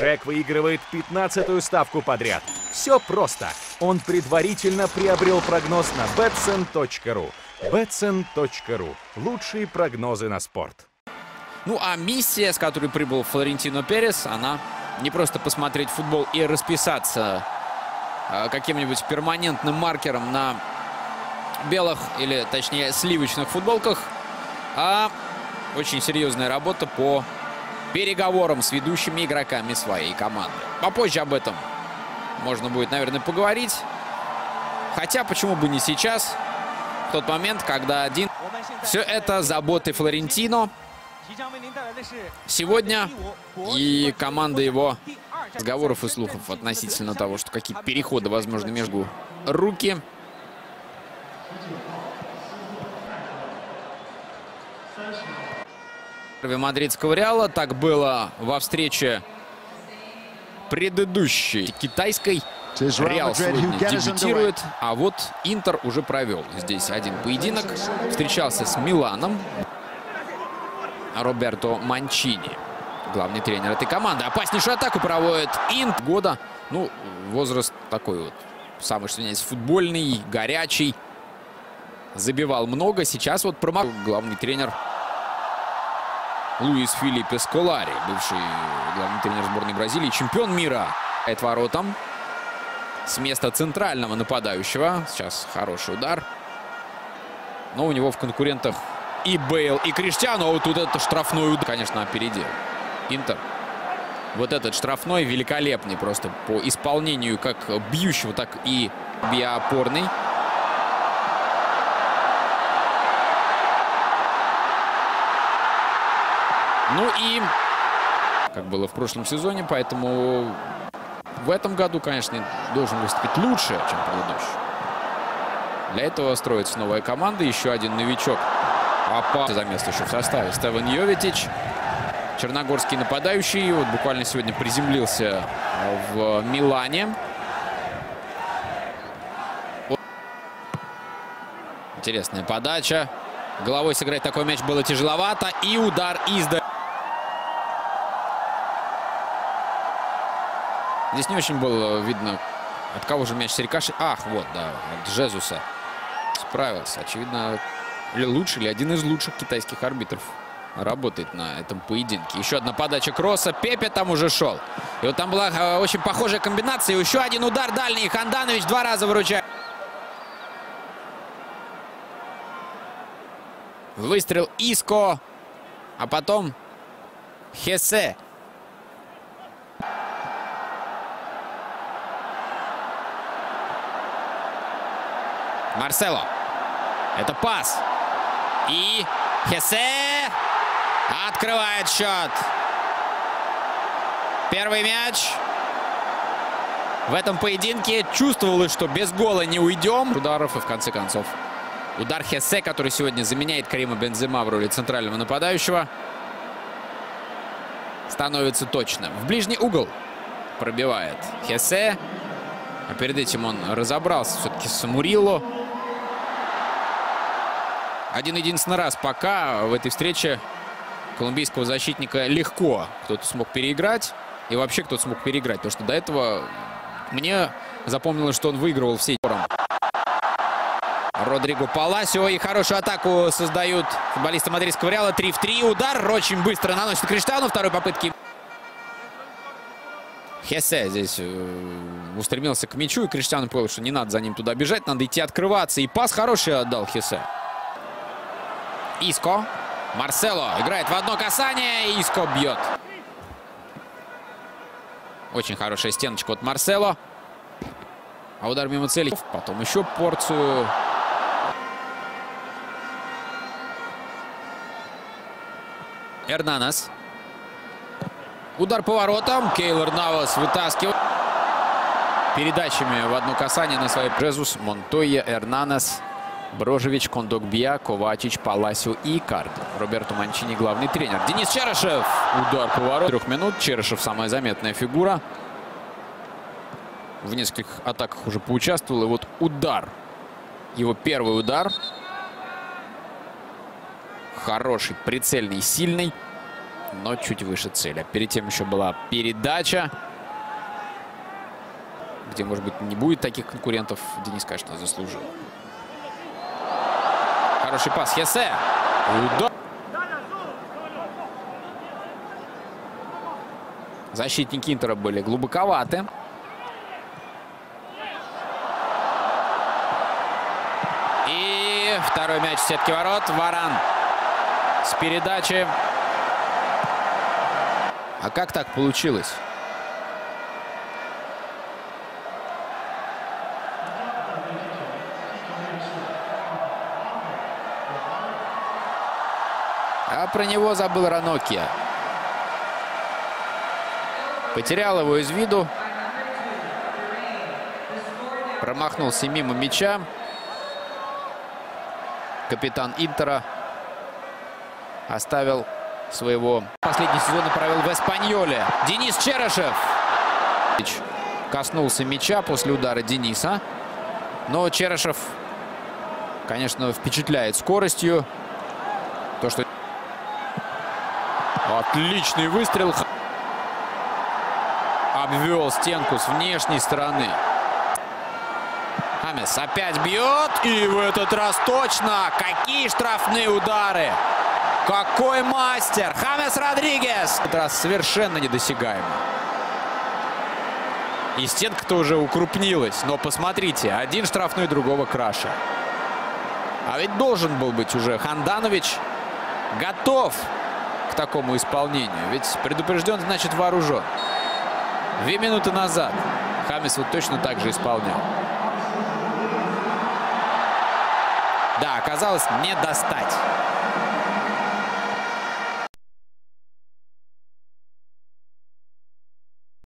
Джек выигрывает 15-ю ставку подряд. Все просто. Он предварительно приобрел прогноз на betson.ru. betson.ru. Лучшие прогнозы на спорт. Ну а миссия, с которой прибыл Флорентино Перес, она не просто посмотреть футбол и расписаться э, каким-нибудь перманентным маркером на белых или, точнее, сливочных футболках, а очень серьезная работа по переговорам с ведущими игроками своей команды. Попозже об этом можно будет, наверное, поговорить. Хотя, почему бы не сейчас, в тот момент, когда один... Все это заботы Флорентино. Сегодня и команда его разговоров и слухов относительно того, что какие переходы возможны между руки. Мадридского Реала. Так было во встрече предыдущей китайской. Реал сегодня дебютирует, а вот Интер уже провел здесь один поединок. Встречался с Миланом. Роберто Манчини, главный тренер этой команды. Опаснейшую атаку проводит Инт года. Ну, возраст такой вот, самый что есть, футбольный, горячий. Забивал много. Сейчас вот промах главный тренер Луис Филиппе Сколари, бывший главный тренер сборной Бразилии, чемпион мира. Это воротом с места центрального нападающего. Сейчас хороший удар. Но у него в конкурентах и Бейл, и Криштиану. А вот тут это штрафной удар, конечно, опередил. Интер. Вот этот штрафной великолепный просто по исполнению как бьющего, так и биопорный. Ну и как было в прошлом сезоне, поэтому в этом году, конечно, должен выступить лучше, чем предыдущий. Для этого строится новая команда. Еще один новичок. Опа. За место еще в составе. Стевен Йовитич. Черногорский нападающий. Вот буквально сегодня приземлился в Милане. Интересная подача. Головой сыграть такой мяч было тяжеловато. И удар издали. Здесь не очень было видно, от кого же мяч Серикаши. Ах, вот, да, от Жезуса справился. Очевидно, или лучший, или один из лучших китайских арбитров работает на этом поединке. Еще одна подача кросса. Пепе там уже шел. И вот там была э, очень похожая комбинация. Еще один удар дальний. Ханданович два раза выручает. Выстрел Иско. А потом Хесе. Марсело. Это пас. И Хесе открывает счет. Первый мяч. В этом поединке чувствовалось, что без гола не уйдем. Ударов и в конце концов удар Хесе, который сегодня заменяет Карима Бензема в роли центрального нападающего, становится точным. В ближний угол пробивает Хесе. А перед этим он разобрался все-таки с Мурило. Один единственный раз пока в этой встрече колумбийского защитника легко кто-то смог переиграть. И вообще кто-то смог переиграть. Потому что до этого мне запомнилось, что он выигрывал все Родриго Паласио. И хорошую атаку создают футболисты мадридского Реала. 3 в 3. Удар очень быстро наносит Криштиану. Второй попытки. Хесе здесь э, устремился к мячу. И Криштиану понял, что не надо за ним туда бежать. Надо идти открываться. И пас хороший отдал Хесе. Иско. Марсело играет в одно касание. Иско бьет. Очень хорошая стеночка от Марсело. А удар мимо цели. Потом еще порцию. Эрнанас. Удар поворотом. Кейлор Навас вытаскивает. Передачами в одно касание на своей Презус. Монтойя, Эрнанас. Брожевич, Кондокбия, Ковачич, Паласио и Кард. Роберто Манчини главный тренер. Денис Черышев. Удар поворот. Трех минут. Черышев самая заметная фигура. В нескольких атаках уже поучаствовал. И вот удар. Его первый удар. Хороший, прицельный, сильный. но чуть выше цели. Перед тем еще была передача, где, может быть, не будет таких конкурентов. Денис, конечно, заслужил. Хороший пас. Хесе. Защитники Интера были глубоковаты. И второй мяч в сетке ворот. Варан с передачи. А как так получилось? Про него забыл Ранокия. Потерял его из виду. Промахнулся мимо мяча. Капитан Интера оставил своего. Последний сезон провел в Эспаньоле. Денис Черышев. Коснулся мяча после удара Дениса. Но Черышев, конечно, впечатляет скоростью. То, что... Отличный выстрел. Обвел стенку с внешней стороны. Хамес опять бьет. И в этот раз точно. Какие штрафные удары. Какой мастер! Хамес Родригес! В этот раз совершенно недосягаемо. И стенка-то уже укрупнилась. Но посмотрите, один штрафной, другого краше. А ведь должен был быть уже Ханданович готов к такому исполнению. Ведь предупрежден, значит вооружен. Две минуты назад Хамес вот точно так же исполнял. Да, оказалось не достать.